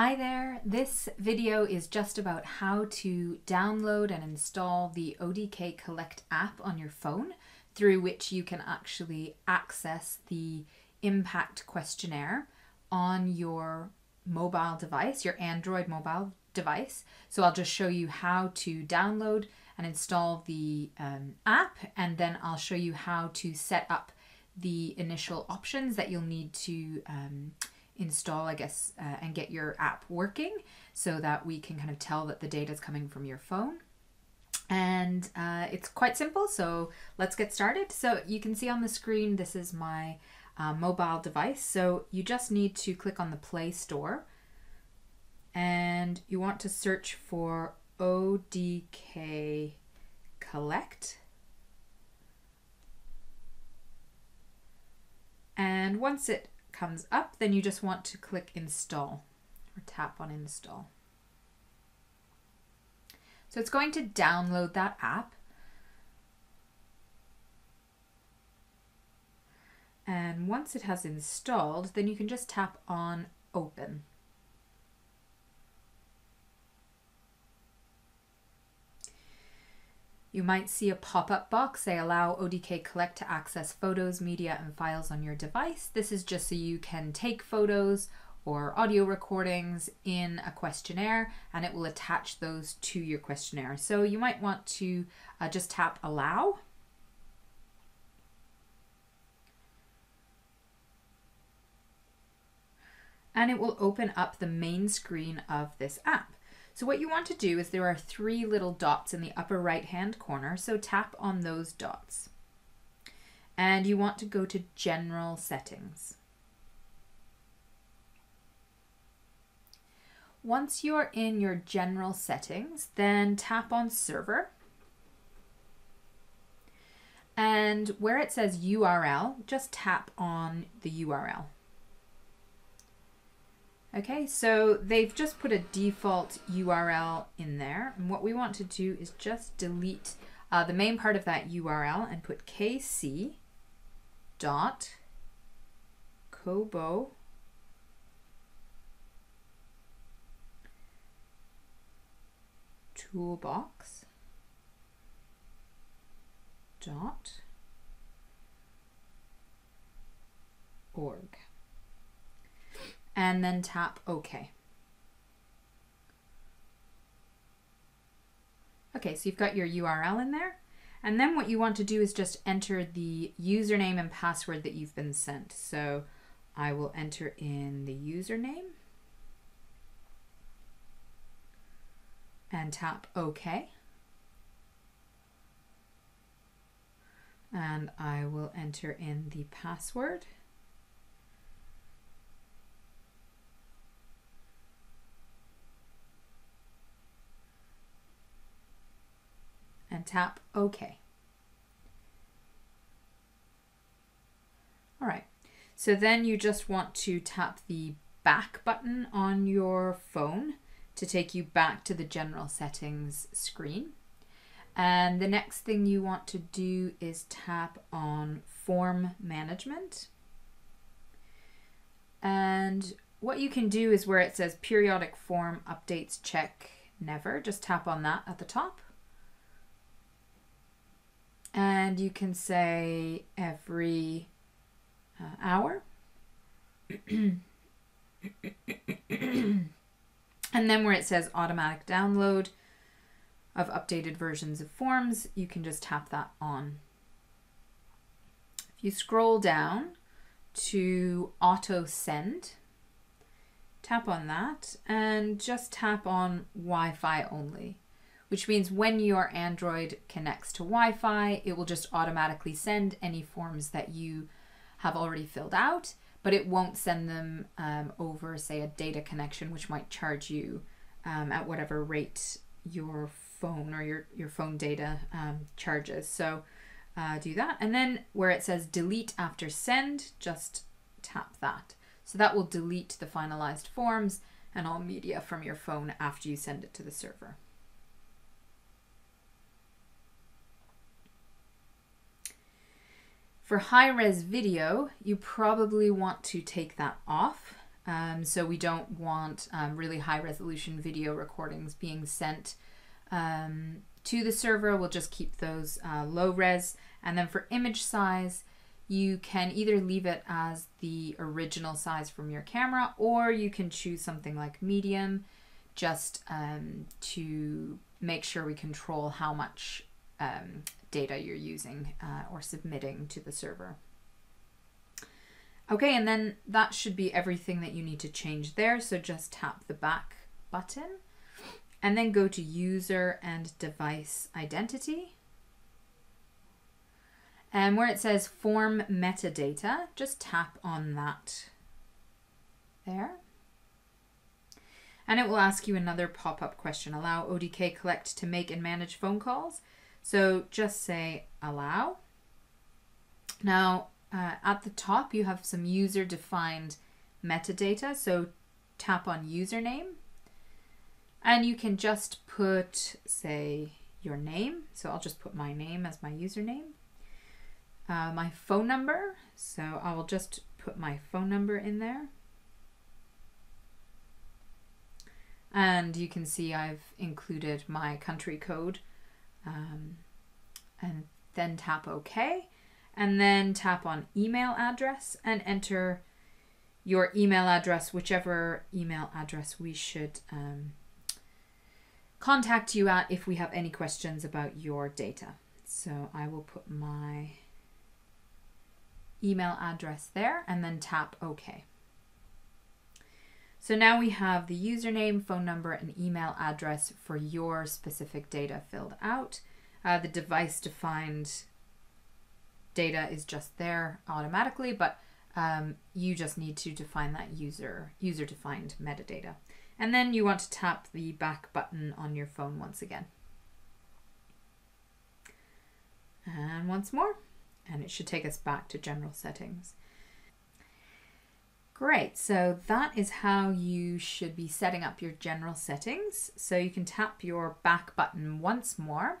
Hi there, this video is just about how to download and install the ODK Collect app on your phone through which you can actually access the impact questionnaire on your mobile device, your Android mobile device. So I'll just show you how to download and install the um, app and then I'll show you how to set up the initial options that you'll need to um, install, I guess, uh, and get your app working so that we can kind of tell that the data is coming from your phone. And uh, it's quite simple, so let's get started. So you can see on the screen, this is my uh, mobile device. So you just need to click on the Play Store and you want to search for ODK Collect. And once it comes up, then you just want to click install or tap on install. So it's going to download that app. And once it has installed, then you can just tap on open. You might see a pop-up box. They allow ODK Collect to access photos, media, and files on your device. This is just so you can take photos or audio recordings in a questionnaire and it will attach those to your questionnaire. So you might want to uh, just tap allow. And it will open up the main screen of this app. So what you want to do is there are three little dots in the upper right hand corner. So tap on those dots. And you want to go to general settings. Once you're in your general settings, then tap on server. And where it says URL, just tap on the URL. Okay, so they've just put a default URL in there. And what we want to do is just delete uh, the main part of that URL and put kc dot kobo toolbox dot org and then tap OK. Okay, so you've got your URL in there. And then what you want to do is just enter the username and password that you've been sent. So I will enter in the username and tap OK. And I will enter in the password. Tap OK. All right, so then you just want to tap the back button on your phone to take you back to the general settings screen. And the next thing you want to do is tap on form management. And what you can do is where it says periodic form updates check never, just tap on that at the top and you can say every uh, hour. and then where it says automatic download of updated versions of forms, you can just tap that on. If you scroll down to auto send, tap on that and just tap on Wi-Fi only which means when your Android connects to Wi-Fi, it will just automatically send any forms that you have already filled out, but it won't send them um, over, say, a data connection, which might charge you um, at whatever rate your phone or your, your phone data um, charges. So uh, do that. And then where it says delete after send, just tap that. So that will delete the finalized forms and all media from your phone after you send it to the server. For high res video, you probably want to take that off Um, so we don't want um, really high resolution video recordings being sent um, to the server. We'll just keep those uh, low res. And then for image size, you can either leave it as the original size from your camera or you can choose something like medium just um, to make sure we control how much um, data you're using uh, or submitting to the server. Okay, and then that should be everything that you need to change there. So just tap the back button and then go to user and device identity. And where it says form metadata, just tap on that there. And it will ask you another pop-up question. Allow ODK Collect to make and manage phone calls. So just say allow. Now, uh, at the top, you have some user-defined metadata. So tap on username. And you can just put, say, your name. So I'll just put my name as my username uh, my phone number. So I will just put my phone number in there. And you can see I've included my country code um, and then tap OK. And then tap on email address and enter your email address, whichever email address we should um, contact you at if we have any questions about your data. So I will put my email address there and then tap OK. So now we have the username, phone number, and email address for your specific data filled out. Uh, the device defined data is just there automatically, but um, you just need to define that user user defined metadata. And then you want to tap the back button on your phone once again. And once more and it should take us back to general settings. Great, so that is how you should be setting up your general settings. So you can tap your back button once more